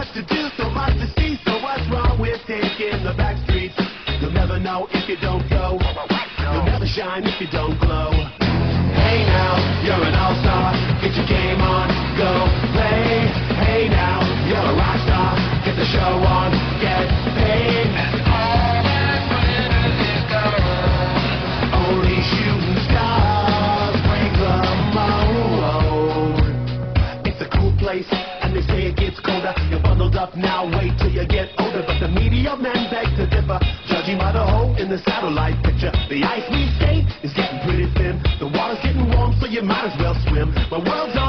much to do, so much to see. So what's wrong with taking the back streets? You'll never know if you don't go. You'll never shine if you don't glow. Hey now, you're an all-star. Get your game on, go play. Hey now, you're a rock star. Get the show on, get paid. All that fair Only shooting stars break the mold. It's a cool place, and it gets colder. You're bundled up now, wait till you get older. But the media men beg to differ, judging by the hole in the satellite picture. The ice we skate is getting pretty thin. The water's getting warm, so you might as well swim. My world's